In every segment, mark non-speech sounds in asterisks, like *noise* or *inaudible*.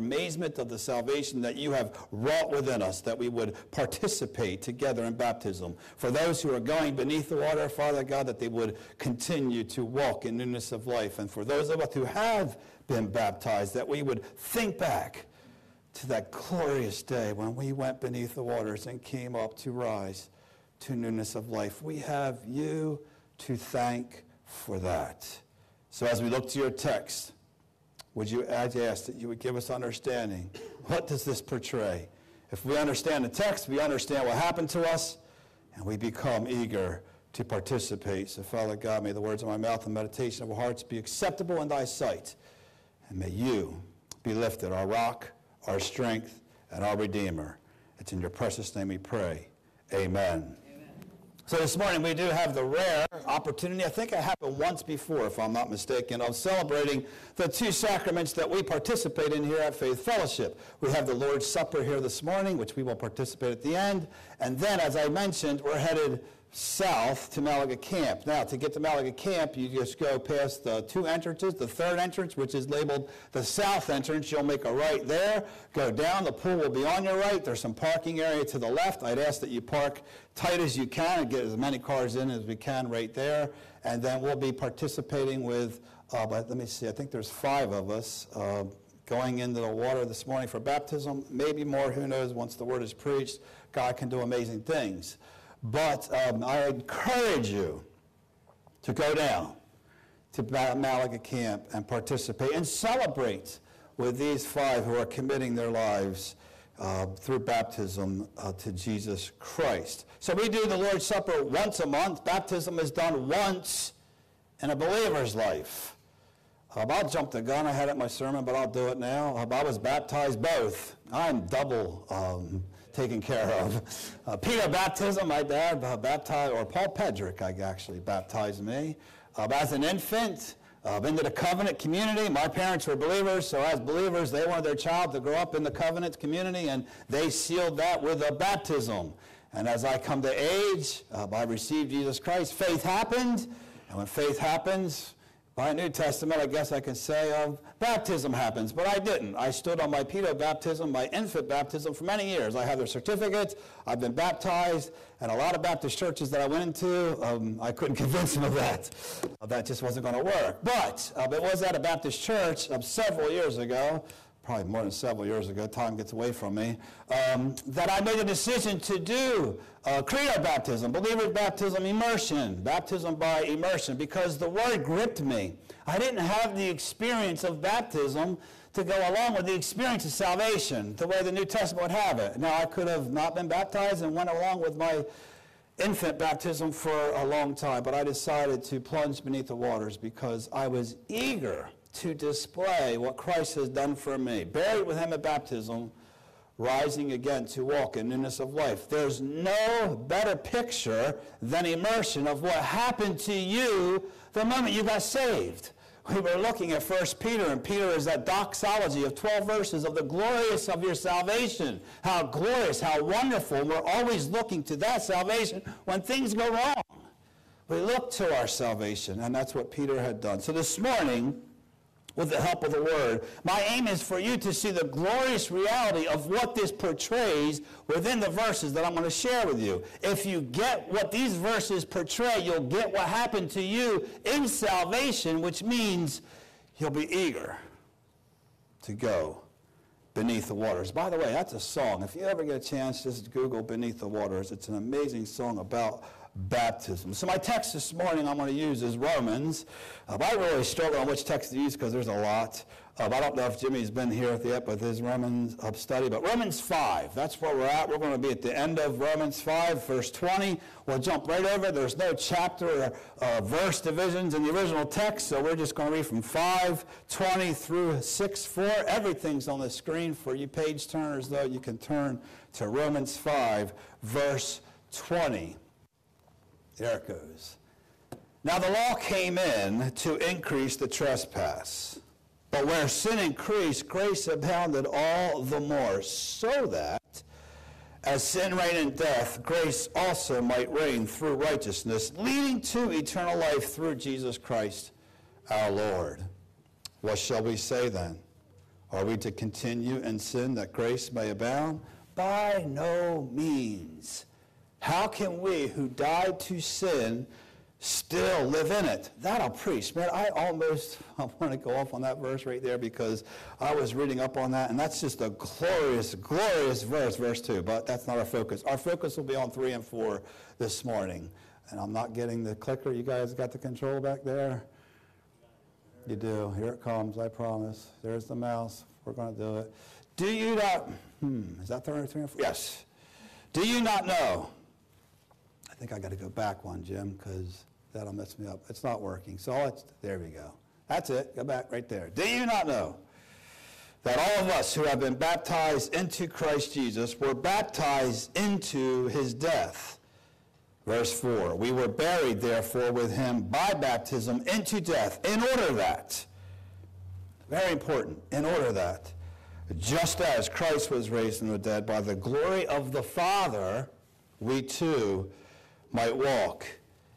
amazement of the salvation that you have wrought within us, that we would participate together in baptism. For those who are going beneath the water, Father God, that they would continue to walk in newness of life. And for those of us who have been baptized, that we would think back to that glorious day when we went beneath the waters and came up to rise to newness of life. We have you to thank for that. So as we look to your text, would you I ask that you would give us understanding? What does this portray? If we understand the text, we understand what happened to us, and we become eager to participate. So, Father God, may the words of my mouth and meditation of our hearts be acceptable in thy sight. And may you be lifted, our rock, our strength, and our Redeemer. It's in your precious name we pray. Amen. So this morning we do have the rare opportunity, I think it happened once before if I'm not mistaken, of celebrating the two sacraments that we participate in here at Faith Fellowship. We have the Lord's Supper here this morning, which we will participate at the end. And then, as I mentioned, we're headed south to Malaga Camp. Now, to get to Malaga Camp, you just go past the two entrances. The third entrance, which is labeled the south entrance, you'll make a right there, go down. The pool will be on your right. There's some parking area to the left. I'd ask that you park tight as you can and get as many cars in as we can right there. And then we'll be participating with, uh, but let me see, I think there's five of us. Uh, going into the water this morning for baptism, maybe more, who knows, once the word is preached, God can do amazing things. But um, I encourage you to go down to Malaga Camp and participate and celebrate with these five who are committing their lives uh, through baptism uh, to Jesus Christ. So we do the Lord's Supper once a month. Baptism is done once in a believer's life. Uh, I'll jump the gun. I had it in my sermon, but I'll do it now. Uh, I was baptized both. I'm double um, taken care of. Uh, pedo baptism, my dad uh, baptized, or Paul Pedrick I actually baptized me. Uh, as an infant, uh, into the covenant community. My parents were believers, so as believers, they wanted their child to grow up in the covenant community, and they sealed that with a baptism. And as I come to age, uh, I received Jesus Christ. Faith happened, and when faith happens, by New Testament, I guess I can say of baptism happens, but I didn't. I stood on my pedo baptism, my infant baptism for many years. I have their certificates. I've been baptized, and a lot of Baptist churches that I went into, um, I couldn't *laughs* convince them of that. That just wasn't going to work. But uh, it was at a Baptist church uh, several years ago probably more than several years ago, time gets away from me, um, that I made a decision to do uh, credo baptism, believer's baptism, immersion, baptism by immersion, because the word gripped me. I didn't have the experience of baptism to go along with the experience of salvation, the way the New Testament would have it. Now, I could have not been baptized and went along with my infant baptism for a long time, but I decided to plunge beneath the waters because I was eager to display what Christ has done for me. Buried with him at baptism, rising again to walk in newness of life. There's no better picture than immersion of what happened to you the moment you got saved. We were looking at 1 Peter, and Peter is that doxology of 12 verses of the glorious of your salvation. How glorious, how wonderful. We're always looking to that salvation when things go wrong. We look to our salvation, and that's what Peter had done. So this morning, with the help of the Word. My aim is for you to see the glorious reality of what this portrays within the verses that I'm going to share with you. If you get what these verses portray, you'll get what happened to you in salvation, which means you'll be eager to go beneath the waters. By the way, that's a song. If you ever get a chance, just Google Beneath the Waters. It's an amazing song about baptism. So my text this morning I'm going to use is Romans. Uh, I really struggle on which text to use because there's a lot. Uh, I don't know if Jimmy's been here yet with his Romans uh, study, but Romans 5, that's where we're at. We're going to be at the end of Romans 5, verse 20. We'll jump right over. There's no chapter or uh, verse divisions in the original text, so we're just going to read from 5, 20 through 6, 4. Everything's on the screen for you page turners, though. You can turn to Romans 5, verse 20. There it goes. Now the law came in to increase the trespass. But where sin increased, grace abounded all the more, so that as sin reigned in death, grace also might reign through righteousness, leading to eternal life through Jesus Christ our Lord. What shall we say then? Are we to continue in sin that grace may abound? By no means. How can we who died to sin still live in it? That'll preach. Man, I almost *laughs* I want to go off on that verse right there because I was reading up on that, and that's just a glorious, glorious verse, verse 2. But that's not our focus. Our focus will be on 3 and 4 this morning. And I'm not getting the clicker. You guys got the control back there? You do. Here it comes, I promise. There's the mouse. We're going to do it. Do you not, hmm, is that 3 and 4? Yes. Do you not know? I think I got to go back one, Jim, because that'll mess me up. It's not working. So let's, there we go. That's it. Go back right there. Do you not know that all of us who have been baptized into Christ Jesus were baptized into his death? Verse 4 We were buried, therefore, with him by baptism into death, in order that, very important, in order that, just as Christ was raised from the dead by the glory of the Father, we too might walk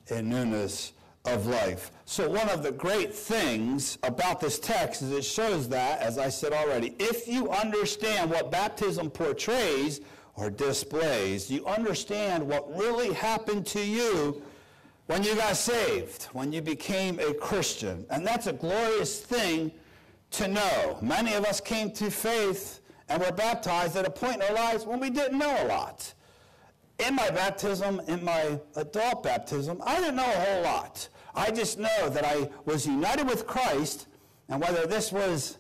in newness of life. So, one of the great things about this text is it shows that, as I said already, if you understand what baptism portrays, or displays, you understand what really happened to you when you got saved, when you became a Christian. And that's a glorious thing to know. Many of us came to faith and were baptized at a point in our lives when we didn't know a lot. In my baptism, in my adult baptism, I didn't know a whole lot. I just know that I was united with Christ, and whether this was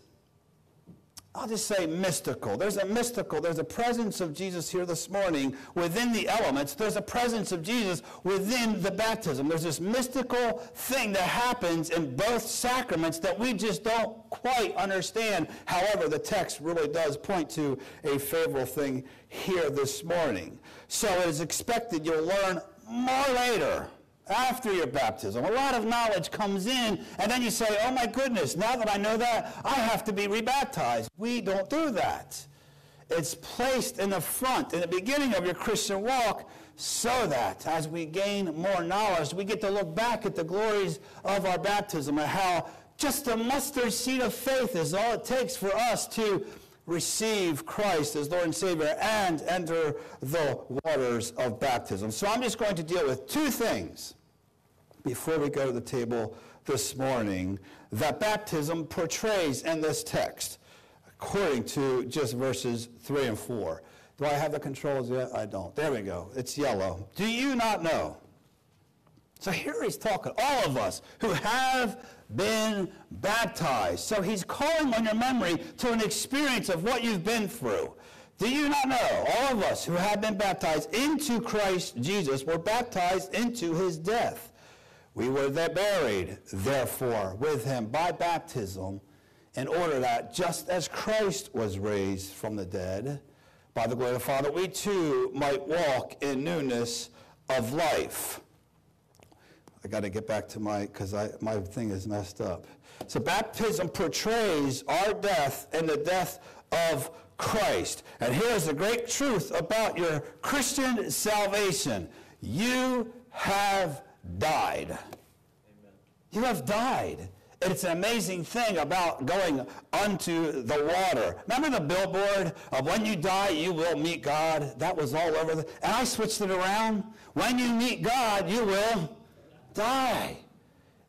I'll just say mystical. There's a mystical, there's a presence of Jesus here this morning within the elements. There's a presence of Jesus within the baptism. There's this mystical thing that happens in both sacraments that we just don't quite understand. However, the text really does point to a favorable thing here this morning. So it is expected you'll learn more later after your baptism. A lot of knowledge comes in, and then you say, oh my goodness, now that I know that, I have to be rebaptized. We don't do that. It's placed in the front, in the beginning of your Christian walk, so that as we gain more knowledge, we get to look back at the glories of our baptism and how just a mustard seed of faith is all it takes for us to receive Christ as Lord and Savior and enter the waters of baptism. So I'm just going to deal with two things before we go to the table this morning that baptism portrays in this text, according to just verses 3 and 4. Do I have the controls yet? I don't. There we go. It's yellow. Do you not know? So here he's talking, all of us who have been baptized. So he's calling on your memory to an experience of what you've been through. Do you not know, all of us who have been baptized into Christ Jesus were baptized into his death? We were buried, therefore, with him by baptism, in order that just as Christ was raised from the dead by the glory of the Father, we too might walk in newness of life. I got to get back to my, because my thing is messed up. So baptism portrays our death and the death of Christ. And here's the great truth about your Christian salvation. You have died. Amen. You have died. It's an amazing thing about going unto the water. Remember the billboard of when you die, you will meet God? That was all over. The, and I switched it around. When you meet God, you will die.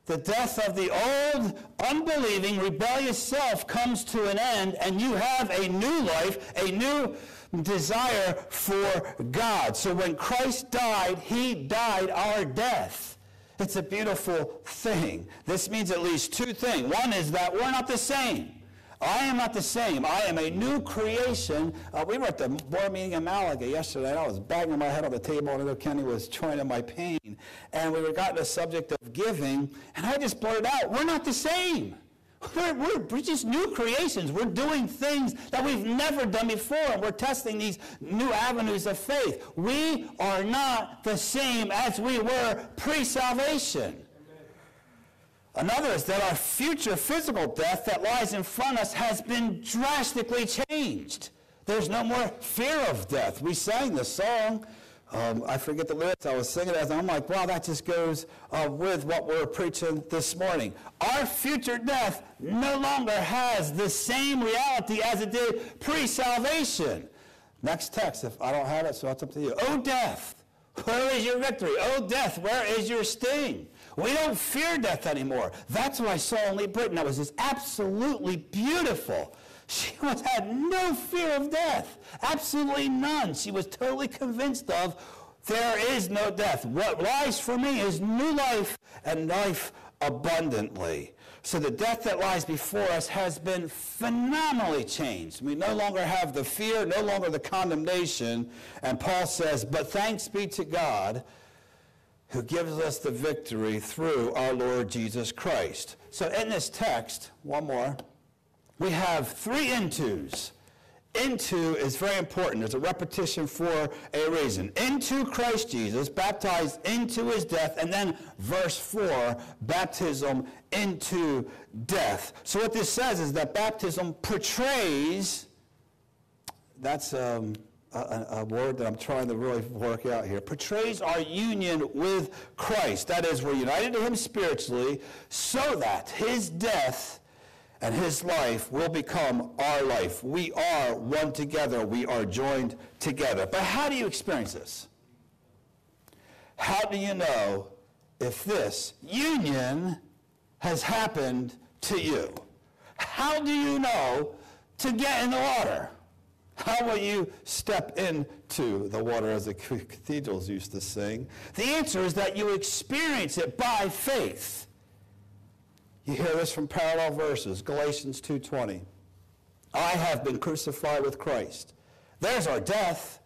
The death of the old, unbelieving, rebellious self comes to an end, and you have a new life, a new desire for God. So when Christ died, he died our death. It's a beautiful thing. This means at least two things. One is that we're not the same. I am not the same. I am a new creation. Uh, we were at the board meeting in Malaga yesterday, and I was banging my head on the table, and little Kenny was joining my pain. And we were got the subject of giving, and I just blurted out, we're not the same. *laughs* We're, we're, we're, just new creations. We're doing things that we've never done before, and we're testing these new avenues of faith. We are not the same as we were pre salvation. Another is that our future physical death that lies in front of us has been drastically changed. There's no more fear of death. We sang the song, Um, I forget the lyrics I was singing as I'm like, wow, that just goes uh, with what we're preaching this morning. Our future death no longer has the same reality as it did pre-salvation. Next text, if I don't have it, so it's up to you. Oh, death, where is your victory? Oh, death, where is your sting? We don't fear death anymore. That's what I saw in Lee Britton. That was just absolutely beautiful. She *laughs* had no fear of death, absolutely none. She was totally convinced of there is no death. What lies for me is new life and life abundantly. So the death that lies before us has been phenomenally changed. We no longer have the fear, no longer the condemnation. And Paul says, But thanks be to God who gives us the victory through our Lord Jesus Christ. So in this text, one more we have three intos. Into is very important. There's a repetition for a reason. Into Christ Jesus, baptized into his death, and then verse 4, baptism into death. So what this says is that baptism portrays, that's um, a, a, word that I'm trying to really work out here, portrays our union with Christ. That is, we're united to him spiritually so that his death and his life will become our life. We are one together. We are joined together. But how do you experience this? How do you know if this union has happened to you? How do you know to get in the water? How will you step into the water, as the cathedrals used to sing? The answer is that you experience it by faith. You hear this from parallel verses, Galatians 2:20. I have been crucified with Christ. There's our death.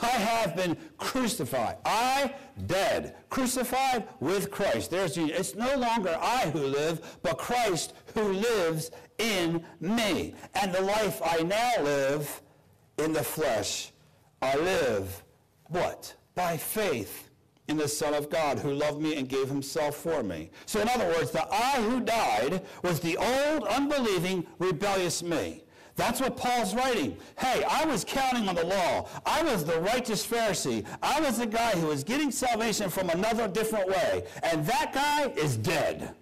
I have been crucified. I dead, crucified with Christ. There's it's no longer I who live, but Christ who lives in me. And the life I now live in the flesh, I live what? By faith in the Son of God who loved me and gave himself for me. So, in other words, the I who died was the old, unbelieving, rebellious me. That's what Paul's writing. Hey, I was counting on the law. I was the righteous Pharisee. I was the guy who was getting salvation from another different way. And that guy is dead.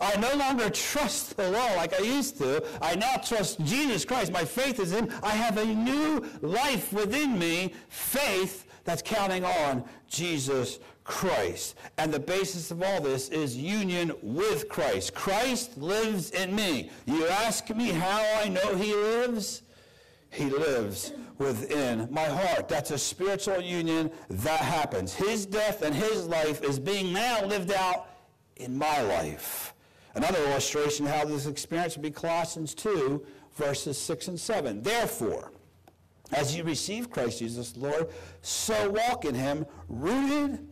I no longer trust the law like I used to. I now trust Jesus Christ. My faith is in. I have a new life within me, faith that's counting on Jesus Christ. And the basis of all this is union with Christ. Christ lives in me. You ask me how I know he lives? He lives within my heart. That's a spiritual union that happens. His death and his life is being now lived out in my life. Another illustration of how this experience would be Colossians 2, verses 6 and 7. Therefore, as you receive Christ Jesus, Lord, so walk in him, rooted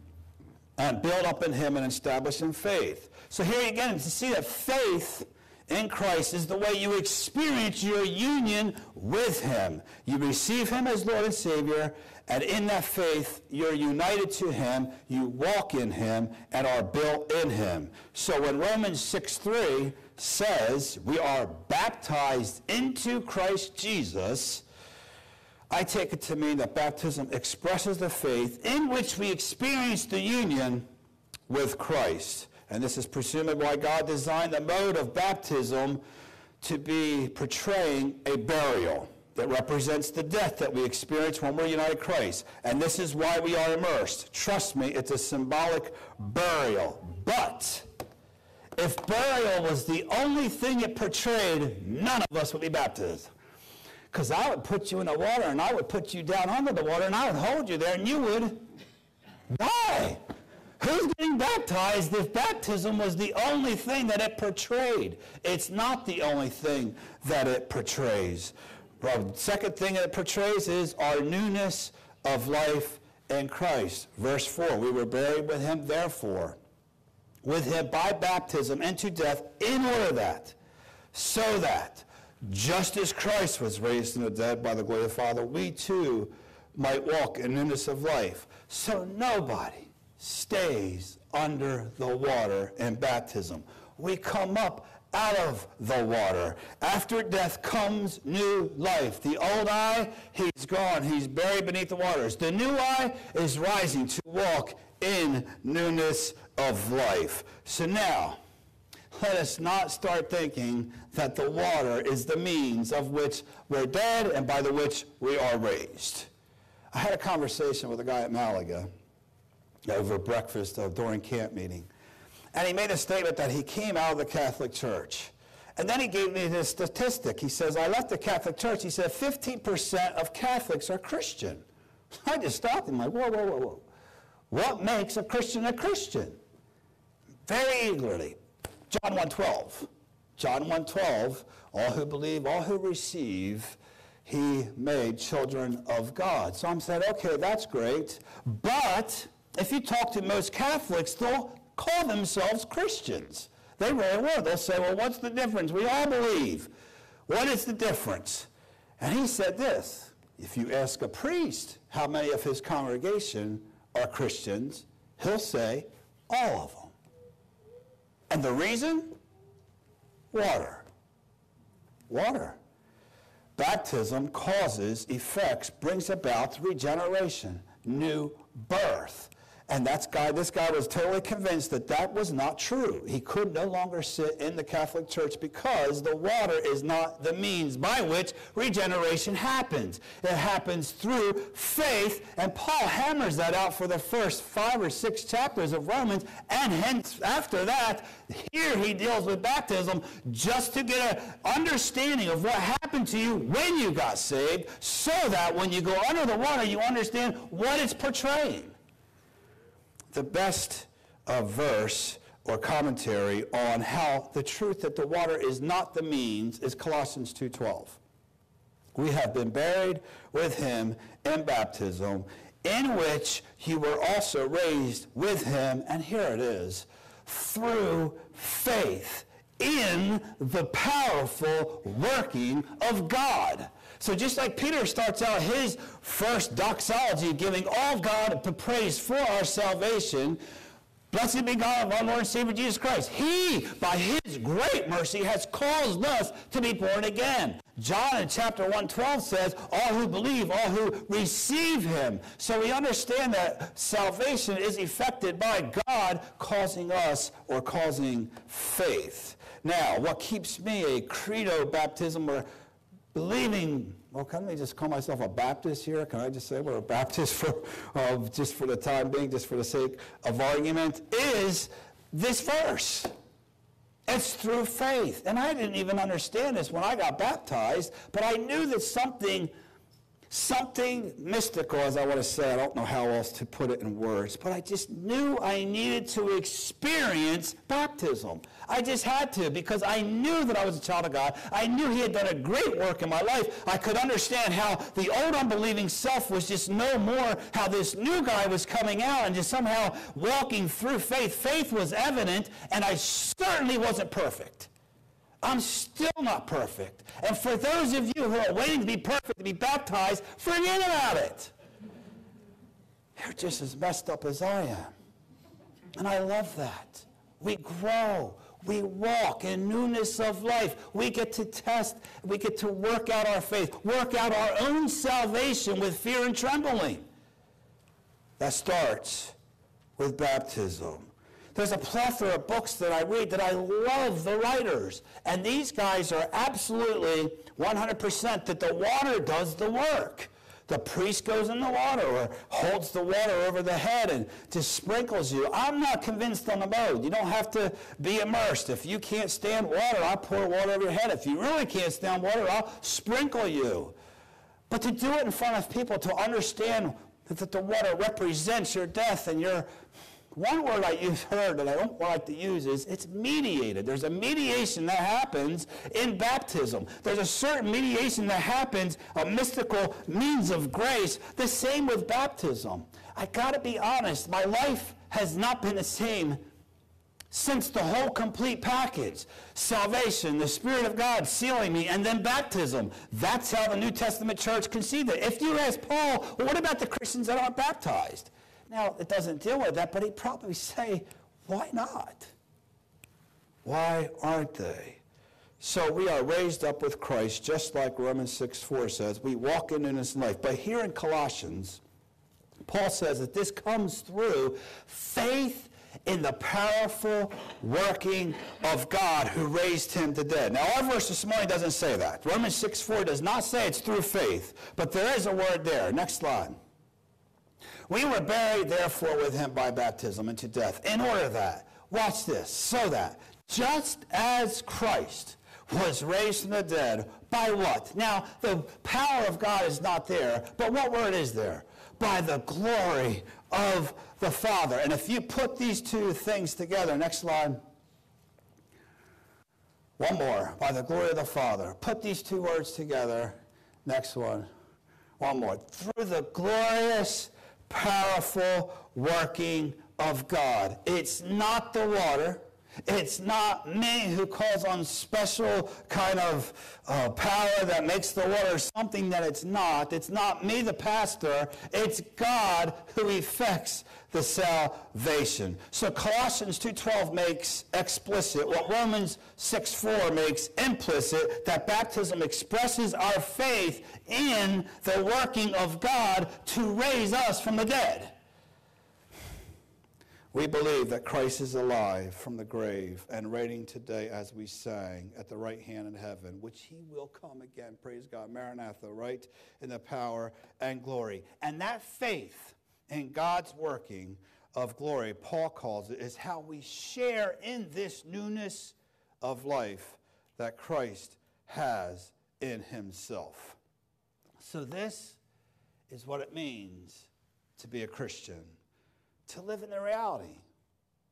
and built up in him and established in faith. So here again, to see that faith in Christ is the way you experience your union with him. You receive him as Lord and Savior, and in that faith, you're united to him, you walk in him, and are built in him. So when Romans 6 3 says we are baptized into Christ Jesus, I take it to mean that baptism expresses the faith in which we experience the union with Christ. And this is presumably why God designed the mode of baptism to be portraying a burial that represents the death that we experience when we're united Christ. And this is why we are immersed. Trust me, it's a symbolic burial. But if burial was the only thing it portrayed, none of us would be baptized. Because I would put you in the water and I would put you down under the water and I would hold you there and you would die. Who's getting baptized if baptism was the only thing that it portrayed? It's not the only thing that it portrays. The second thing that it portrays is our newness of life in Christ. Verse 4 We were buried with him, therefore, with him by baptism into death, in order that, so that, just as Christ was raised from the dead by the glory of the Father, we too might walk in newness of life. So nobody stays under the water in baptism. We come up out of the water. After death comes new life. The old I, he's gone. He's buried beneath the waters. The new I is rising to walk in newness of life. So now, let us not start thinking that the water is the means of which we're dead and by the which we are raised. I had a conversation with a guy at Malaga over breakfast uh, during camp meeting. And he made a statement that he came out of the Catholic Church. And then he gave me this statistic. He says, I left the Catholic Church. He said, 15% of Catholics are Christian. *laughs* I just stopped him like, whoa, whoa, whoa, whoa. What makes a Christian a Christian? Very eagerly. John 1.12. John 1.12, all who believe, all who receive, he made children of God. So I'm saying, okay, that's great. But if you talk to most Catholics, they'll call themselves Christians. They really will. They'll say, well, what's the difference? We all believe. What is the difference? And he said this if you ask a priest how many of his congregation are Christians, he'll say, all of them. And the reason? Water. Water. Baptism causes, effects, brings about regeneration, new birth. And that's guy, this guy was totally convinced that that was not true. He could no longer sit in the Catholic Church because the water is not the means by which regeneration happens. It happens through faith, and Paul hammers that out for the first five or six chapters of Romans, and hence after that, here he deals with baptism just to get an understanding of what happened to you when you got saved, so that when you go under the water, you understand what it's portraying the best uh, verse or commentary on how the truth that the water is not the means is Colossians 2:12. We have been buried with him in baptism, in which you were also raised with him, and here it is, through faith in the powerful working of God. So just like Peter starts out his first doxology, giving all God the praise for our salvation, Blessed be God of our Lord and Savior Jesus Christ. He, by his great mercy, has caused us to be born again. John in chapter 112 says, all who believe, all who receive him. So we understand that salvation is effected by God causing us or causing faith. Now, what keeps me a credo baptism or believing, well, can I just call myself a Baptist here? Can I just say we're a Baptist for, *laughs* uh, just for the time being, just for the sake of argument, is this verse. It's through faith. And I didn't even understand this when I got baptized, but I knew that something something mystical, as I want to say. I don't know how else to put it in words, but I just knew I needed to experience baptism. I just had to because I knew that I was a child of God. I knew He had done a great work in my life. I could understand how the old unbelieving self was just no more, how this new guy was coming out and just somehow walking through faith. Faith was evident, and I certainly wasn't perfect. I'm still not perfect. And for those of you who are waiting to be perfect, to be baptized, forget about it. You're just as messed up as I am. And I love that. We grow. We walk in newness of life. We get to test, we get to work out our faith, work out our own salvation with fear and trembling. That starts with baptism. There's a plethora of books that I read that I love the writers. And these guys are absolutely 100% that the water does the work. The priest goes in the water or holds the water over the head and just sprinkles you. I'm not convinced on the boat. You don't have to be immersed. If you can't stand water, I'll pour water over your head. If you really can't stand water, I'll sprinkle you. But to do it in front of people, to understand that the water represents your death and your one word I use *laughs* heard that I don't like to use is it's mediated. There's a mediation that happens in baptism. There's a certain mediation that happens, a mystical means of grace. The same with baptism. I got to be honest, my life has not been the same since the whole complete package salvation, the Spirit of God sealing me, and then baptism. That's how the New Testament church conceived it. If you ask Paul, well, what about the Christians that aren't baptized? Now, it doesn't deal with that, but he'd probably *laughs* say, why not? Why aren't they? So we are raised up with Christ, just like Romans 6 4 says. We walk in newness of life. But here in Colossians, Paul says that this comes through faith in the powerful working of God who raised him to dead. Now, our verse this morning doesn't say that. Romans 6 4 does not say it's through faith, but there is a word there. Next slide. We were buried, therefore, with him by baptism into death, in order that, watch this, so that, just as Christ was raised from the dead, by what? Now, the power of God is not there, but what word is there? By the glory of the Father. And if you put these two things together, next slide. One more, by the glory of the Father. Put these two words together. Next one. One more. Through the glorious, powerful working of God. It's not the water. It's not me who calls on special kind of uh, power that makes the water something that it's not. It's not me, the pastor. It's God who effects the salvation. So Colossians 2.12 makes explicit what Romans 6.4 makes implicit, that baptism expresses our faith in the working of God to raise us from the dead. We believe that Christ is alive from the grave and reigning today as we sang at the right hand in heaven, which he will come again. Praise God. Maranatha, right? In the power and glory. And that faith in God's working of glory, Paul calls it, is how we share in this newness of life that Christ has in himself. So, this is what it means to be a Christian to live in the reality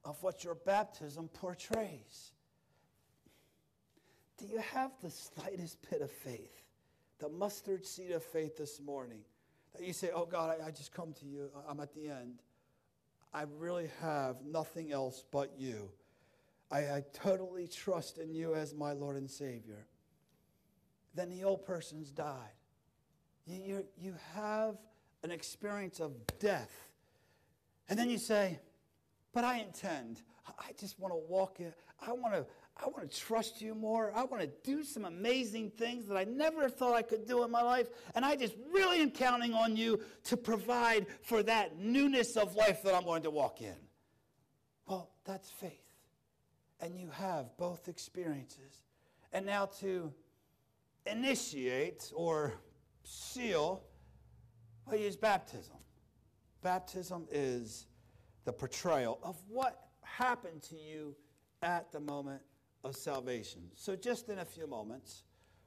of what your baptism portrays. Do you have the slightest bit of faith, the mustard seed of faith this morning, that you say, Oh God, I, I just come to you, I'm at the end. I really have nothing else but you. I, I totally trust in you as my Lord and Savior. Then the old person's died. You, you, you have an experience of death and then you say, but I intend. I just want to walk in. I want to I want to trust you more. I want to do some amazing things that I never thought I could do in my life. And I just really am counting on you to provide for that newness of life that I'm going to walk in. Well, that's faith. And you have both experiences. And now to initiate or seal, well, use baptism. Baptism is the portrayal of what happened to you at the moment of salvation. So, just in a few moments,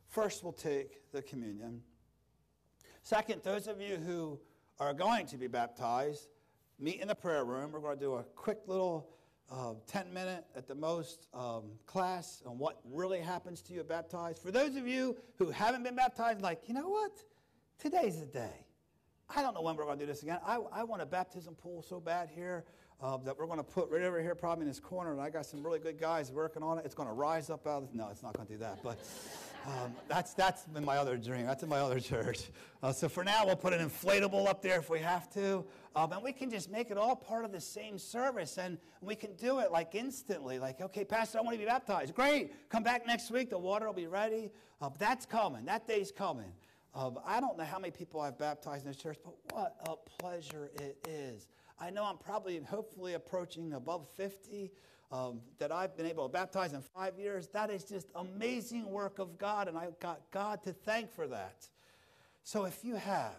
first we'll take the communion. Second, those of you who are going to be baptized, meet in the prayer room. We're going to do a quick little uh, 10 minute at the most um, class on what really happens to you baptized. For those of you who haven't been baptized, like, you know what? Today's the day. I don't know when we're going to do this again. I, I want a baptism pool so bad here uh, that we're going to put right over here, probably in this corner. And I got some really good guys working on it. It's going to rise up out of No, it's not going to do that. But um, that's, that's in my other dream. That's in my other church. Uh, so for now, we'll put an inflatable up there if we have to. Um, and we can just make it all part of the same service. And we can do it like instantly. Like, okay, Pastor, I want to be baptized. Great. Come back next week. The water will be ready. Uh, that's coming. That day's coming. Um, I don't know how many people I've baptized in this church, but what a pleasure it is. I know I'm probably, hopefully, approaching above 50 um, that I've been able to baptize in five years. That is just amazing work of God, and I've got God to thank for that. So if you have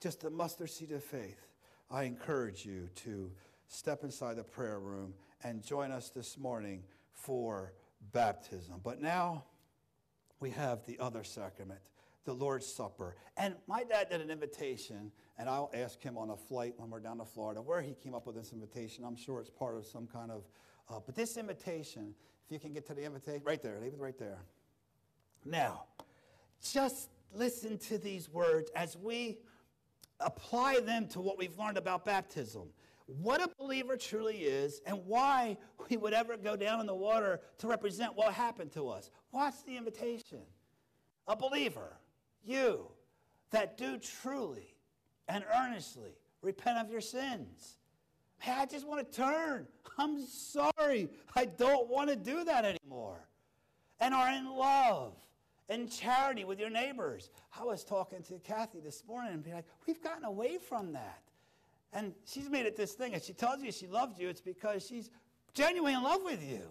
just a mustard seed of faith, I encourage you to step inside the prayer room and join us this morning for baptism. But now we have the other sacrament the Lord's Supper. And my dad did an invitation, and I'll ask him on a flight when we're down to Florida where he came up with this invitation. I'm sure it's part of some kind of, uh, but this invitation, if you can get to the invitation, right there, leave it right there. Now, just listen to these words as we apply them to what we've learned about baptism. What a believer truly is, and why we would ever go down in the water to represent what happened to us. Watch the invitation. A believer you that do truly and earnestly repent of your sins. Hey, I just want to turn. I'm sorry. I don't want to do that anymore. and are in love and charity with your neighbors. I was talking to Kathy this morning and be like, we've gotten away from that. And she's made it this thing. If she tells you she loves you, it's because she's genuinely in love with you.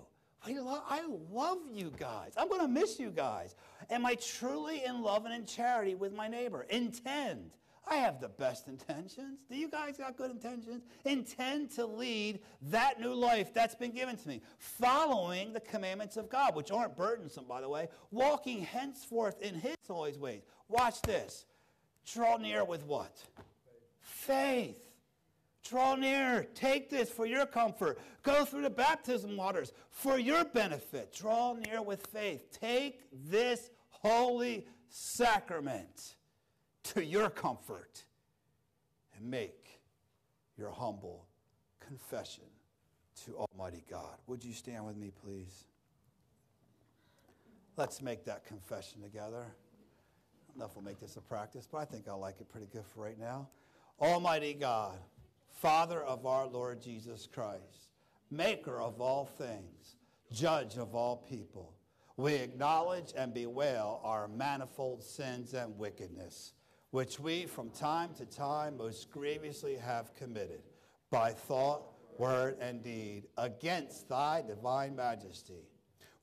I love you guys. I'm going to miss you guys. Am I truly in love and in charity with my neighbor? Intend. I have the best intentions. Do you guys got good intentions? Intend to lead that new life that's been given to me, following the commandments of God, which aren't burdensome, by the way, walking henceforth in His always ways. Watch this. Draw near with what? Faith. Faith. Draw near. Take this for your comfort. Go through the baptism waters for your benefit. Draw near with faith. Take this holy sacrament to your comfort and make your humble confession to Almighty God. Would you stand with me, please? Let's make that confession together. I don't know if we'll make this a practice, but I think I like it pretty good for right now. Almighty God, Father of our Lord Jesus Christ, maker of all things, judge of all people, we acknowledge and bewail our manifold sins and wickedness which we from time to time most grievously have committed by thought, word, and deed against thy divine majesty.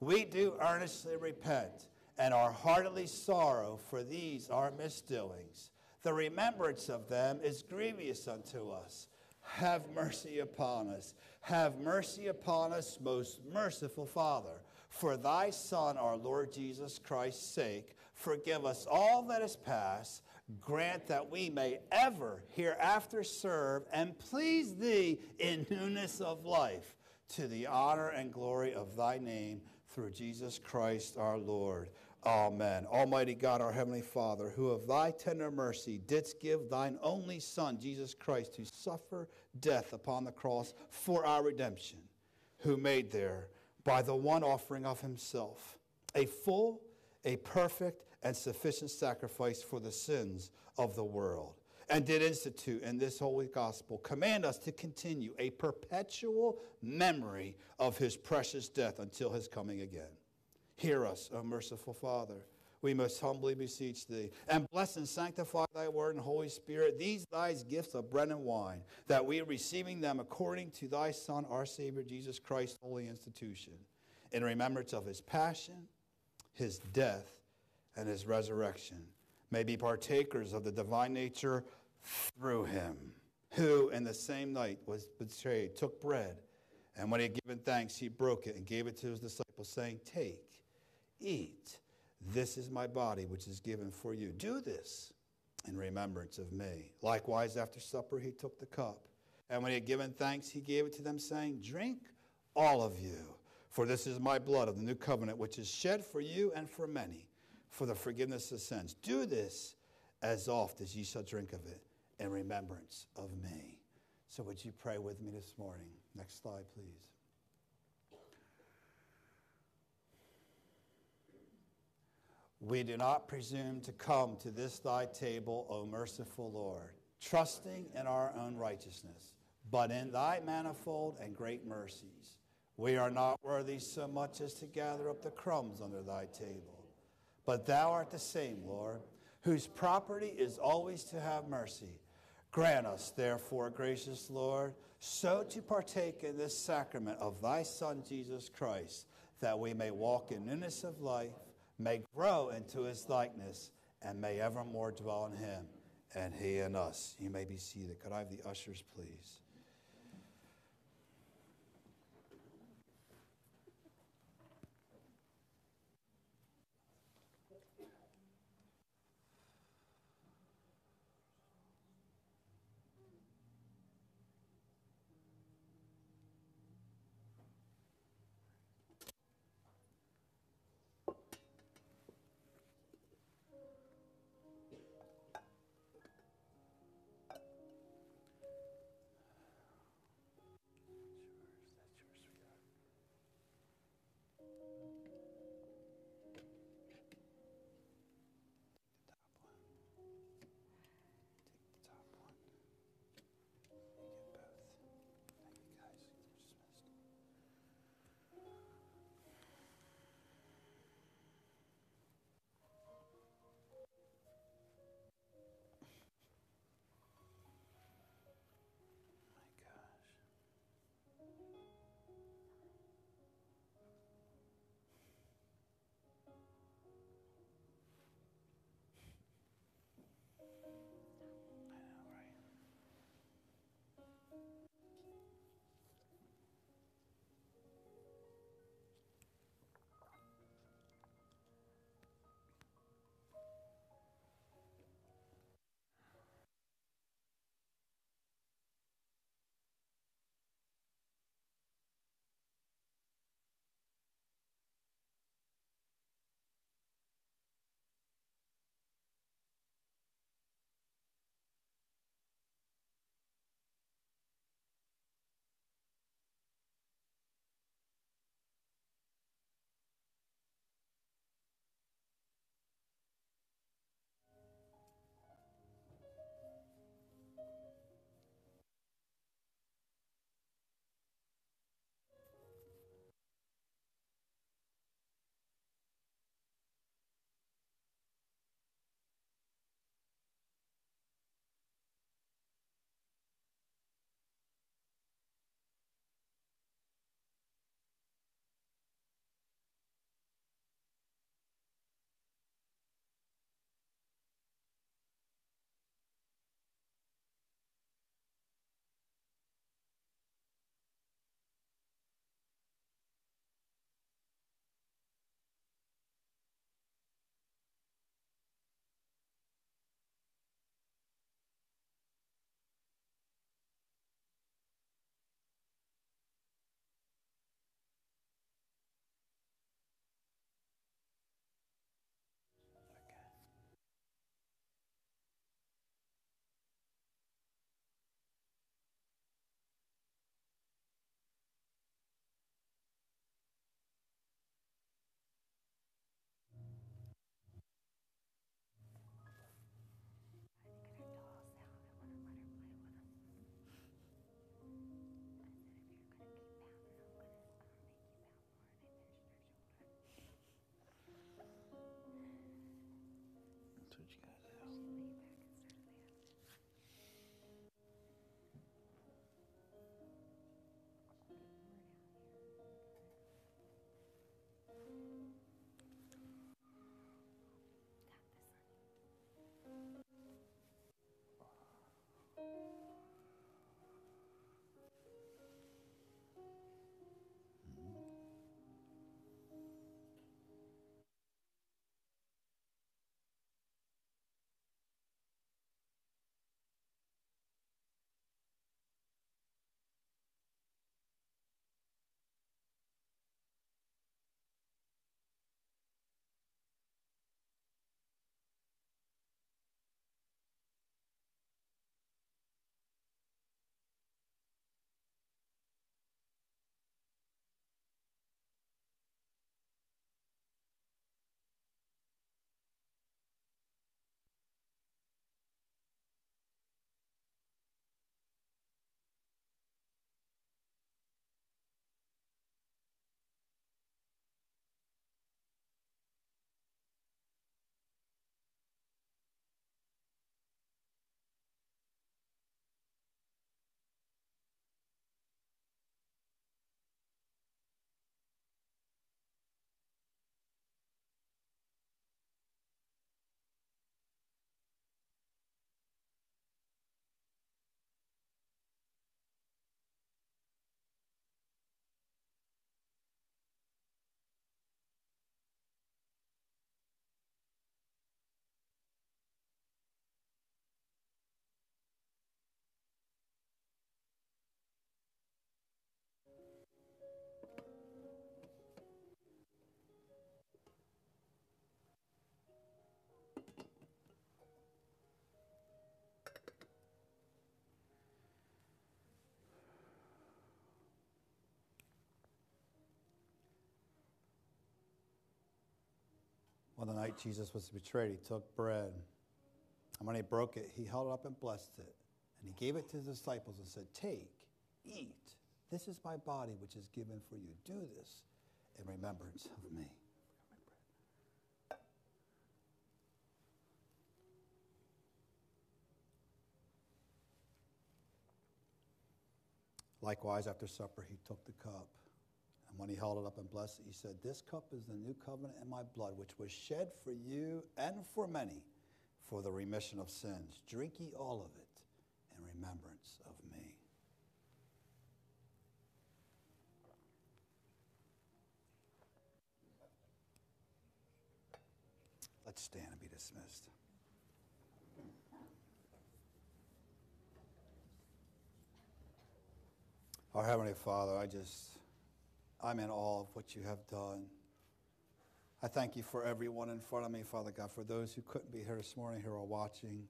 We do earnestly repent and are heartily sorrow for these our misdoings. The remembrance of them is grievous unto us. Have mercy upon us. Have mercy upon us, most merciful Father. For thy Son, our Lord Jesus Christ's sake, forgive us all that is past grant that we may ever hereafter serve and please thee in newness of life to the honor and glory of thy name through Jesus Christ our Lord. Amen. Almighty God, our Heavenly Father, who of thy tender mercy didst give thine only Son, Jesus Christ, to suffer death upon the cross for our redemption, who made there, by the one offering of himself, a full, a perfect, and sufficient sacrifice for the sins of the world, and did institute in this holy gospel, command us to continue a perpetual memory of his precious death until his coming again. Hear us, O merciful Father. We most humbly beseech thee. And bless and sanctify thy word and Holy Spirit, these thy gifts of bread and wine, that we, receiving them according to thy Son, our Savior, Jesus Christ, holy institution, in remembrance of his passion, his death, and his resurrection may be partakers of the divine nature through him, who in the same night was betrayed, took bread, and when he had given thanks, he broke it and gave it to his disciples, saying, Take, eat. This is my body, which is given for you. Do this in remembrance of me. Likewise, after supper, he took the cup. And when he had given thanks, he gave it to them, saying, Drink, all of you, for this is my blood of the new covenant, which is shed for you and for many for the forgiveness of sins. Do this as oft as ye shall drink of it in remembrance of me. So, would you pray with me this morning? Next slide, please. We do not presume to come to this thy table, O merciful Lord, trusting in our own righteousness, but in thy manifold and great mercies. We are not worthy so much as to gather up the crumbs under thy table. But thou art the same, Lord, whose property is always to have mercy. Grant us, therefore, gracious Lord, so to partake in this sacrament of thy Son, Jesus Christ, that we may walk in newness of life, may grow into his likeness, and may evermore dwell in him and he in us. You may be seated. Could I have the ushers, please? The night Jesus was betrayed, he took bread. And when he broke it, he held it up and blessed it. And he gave it to his disciples and said, Take, eat. This is my body, which is given for you. Do this in remembrance of me. Likewise, after supper, he took the cup. And when he held it up and blessed it, he said, This cup is the new covenant in my blood, which was shed for you and for many for the remission of sins. Drink ye all of it in remembrance of me. Let's stand and be dismissed. Our Heavenly Father, I just, I'm in awe of what you have done. I thank you for everyone in front of me, Father God, for those who couldn't be here this morning, who are watching.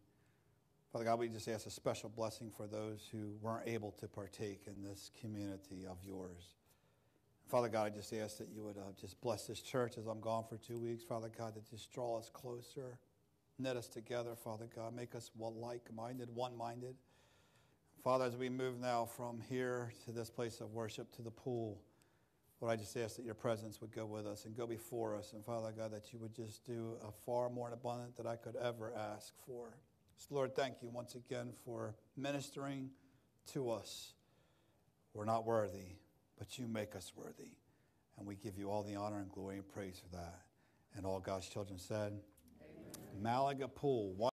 Father God, we just ask a special blessing for those who weren't able to partake in this community of yours. Father God, I just ask that you would uh, just bless this church as I'm gone for two weeks, Father God, that just draw us closer, knit us together, Father God, make us like minded, one minded. Father, as we move now from here to this place of worship to the pool, Lord, I just ask that your presence would go with us and go before us. And Father God, that you would just do a far more abundant than I could ever ask for. So, Lord, thank you once again for ministering to us. We're not worthy, but you make us worthy. And we give you all the honor and glory and praise for that. And all God's children said, Amen. Malaga Pool.